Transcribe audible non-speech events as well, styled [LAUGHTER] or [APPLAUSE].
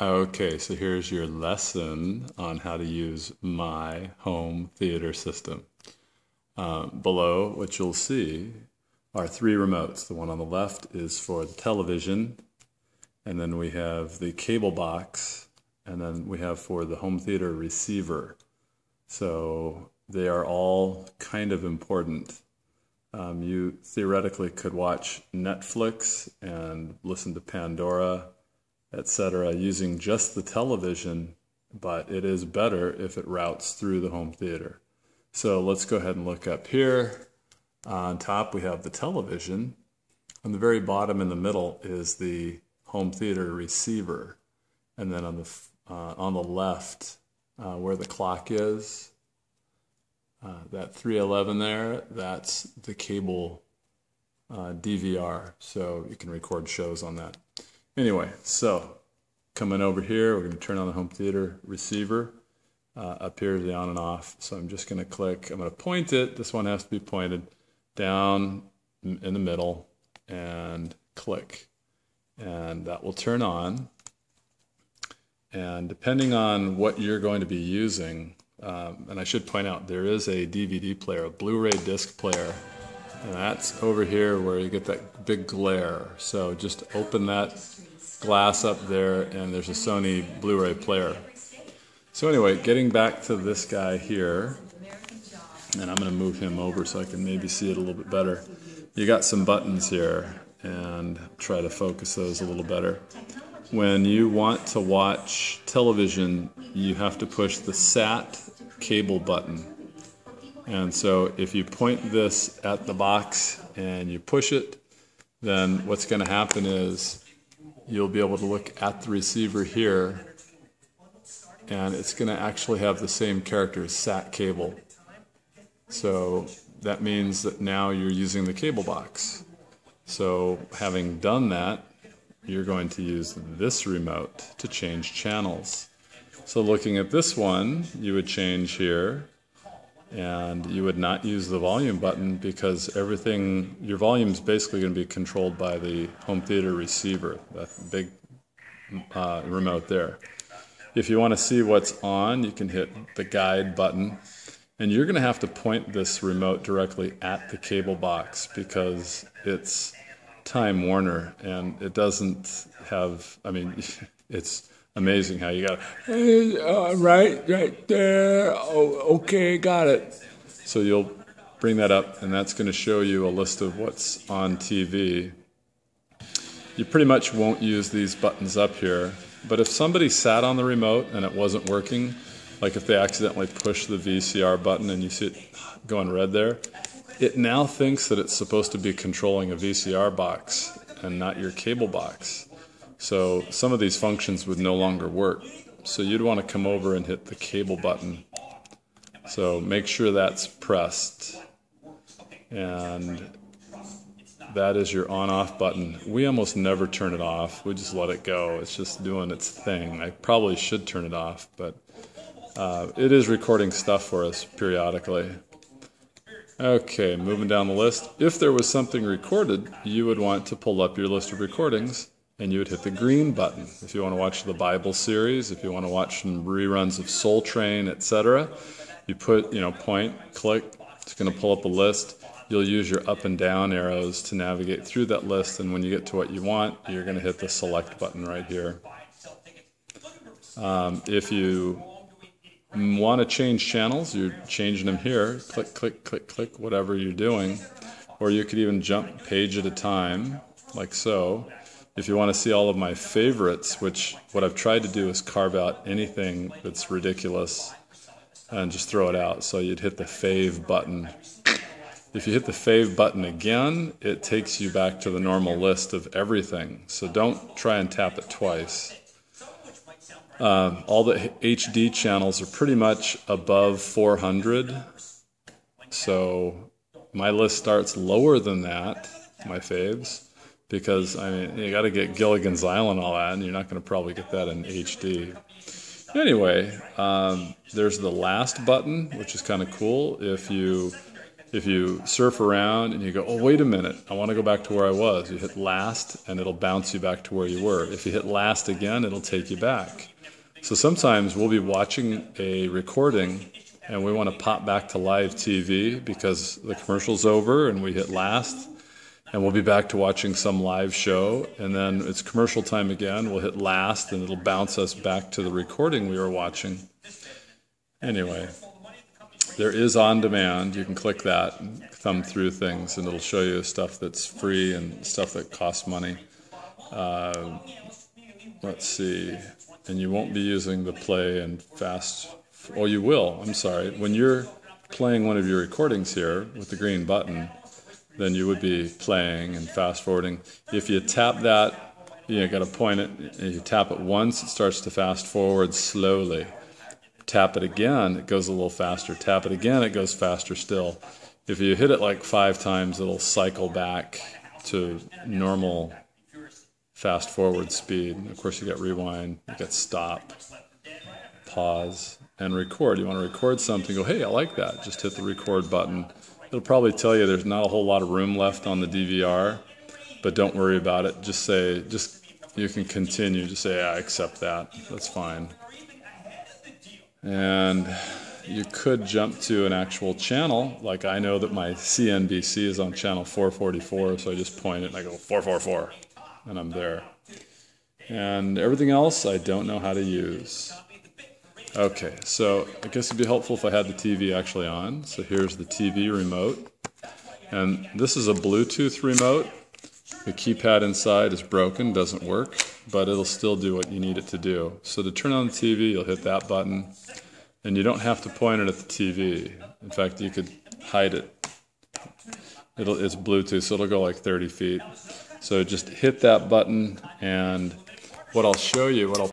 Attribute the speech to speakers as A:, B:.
A: Okay, so here's your lesson on how to use my home theater system. Uh, below, what you'll see are three remotes. The one on the left is for the television, and then we have the cable box, and then we have for the home theater receiver. So they are all kind of important. Um, you theoretically could watch Netflix and listen to Pandora etc., using just the television, but it is better if it routes through the home theater. So let's go ahead and look up here. On top, we have the television. On the very bottom in the middle is the home theater receiver. And then on the, uh, on the left, uh, where the clock is, uh, that 311 there, that's the cable uh, DVR. So you can record shows on that. Anyway, so coming over here, we're going to turn on the home theater receiver. Uh, up here is the on and off. So I'm just going to click, I'm going to point it. This one has to be pointed down in the middle and click. And that will turn on. And depending on what you're going to be using, um, and I should point out there is a DVD player, a Blu ray disc player and that's over here where you get that big glare. So just open that glass up there and there's a Sony Blu-ray player. So anyway, getting back to this guy here, and I'm going to move him over so I can maybe see it a little bit better. You got some buttons here and try to focus those a little better. When you want to watch television, you have to push the SAT cable button. And so if you point this at the box and you push it, then what's going to happen is you'll be able to look at the receiver here and it's going to actually have the same character as SAT cable. So that means that now you're using the cable box. So having done that, you're going to use this remote to change channels. So looking at this one, you would change here and you would not use the volume button because everything your volume is basically going to be controlled by the home theater receiver that big uh, remote there. If you want to see what's on you can hit the guide button and you're going to have to point this remote directly at the cable box because it's time warner and it doesn't have i mean [LAUGHS] it's amazing how you got uh, right right there. Oh, okay got it. So you'll bring that up and that's going to show you a list of what's on tv you pretty much won't use these buttons up here but if somebody sat on the remote and it wasn't working like if they accidentally push the vcr button and you see it going red there it now thinks that it's supposed to be controlling a vcr box and not your cable box so some of these functions would no longer work. So you'd want to come over and hit the cable button. So make sure that's pressed. And that is your on off button. We almost never turn it off. We just let it go. It's just doing its thing. I probably should turn it off, but uh, it is recording stuff for us periodically. Okay, moving down the list. If there was something recorded, you would want to pull up your list of recordings and you would hit the green button. If you want to watch the Bible series, if you want to watch some reruns of Soul Train, etc., you put, you know, point, click, it's going to pull up a list. You'll use your up and down arrows to navigate through that list, and when you get to what you want, you're going to hit the select button right here. Um, if you want to change channels, you're changing them here. Click, click, click, click, whatever you're doing. Or you could even jump page at a time, like so. If you want to see all of my favorites, which what I've tried to do is carve out anything that's ridiculous and just throw it out. So you'd hit the fave button. If you hit the fave button again, it takes you back to the normal list of everything. So don't try and tap it twice. Uh, all the HD channels are pretty much above 400. So my list starts lower than that, my faves because I mean you got to get Gilligan's Island and all that, and you're not going to probably get that in HD. Anyway, um, there's the last button, which is kind of cool. If you If you surf around and you go, oh, wait a minute, I want to go back to where I was, you hit last and it'll bounce you back to where you were. If you hit last again, it'll take you back. So sometimes we'll be watching a recording and we want to pop back to live TV because the commercial's over and we hit last and we'll be back to watching some live show. And then it's commercial time again. We'll hit last and it'll bounce us back to the recording we were watching. Anyway there is on demand. You can click that thumb through things and it'll show you stuff that's free and stuff that costs money. Uh, let's see. And you won't be using the play and fast oh you will. I'm sorry. When you're playing one of your recordings here with the green button then you would be playing and fast forwarding. If you tap that, you got to point it. You tap it once, it starts to fast forward slowly. Tap it again, it goes a little faster. Tap it again, it goes faster still. If you hit it like five times, it'll cycle back to normal fast forward speed. Of course, you get rewind, you get stop, pause, and record. You want to record something, go, hey, I like that. Just hit the record button It'll probably tell you there's not a whole lot of room left on the DVR, but don't worry about it. Just say, just you can continue. Just say, I accept that. That's fine. And you could jump to an actual channel. Like I know that my CNBC is on channel 444, so I just point it and I go 444, and I'm there. And everything else I don't know how to use. Okay, so I guess it'd be helpful if I had the TV actually on. So here's the TV remote. And this is a Bluetooth remote. The keypad inside is broken, doesn't work, but it'll still do what you need it to do. So to turn on the TV, you'll hit that button, and you don't have to point it at the TV. In fact, you could hide it. It'll, it's Bluetooth, so it'll go like 30 feet. So just hit that button, and what I'll show you, what I'll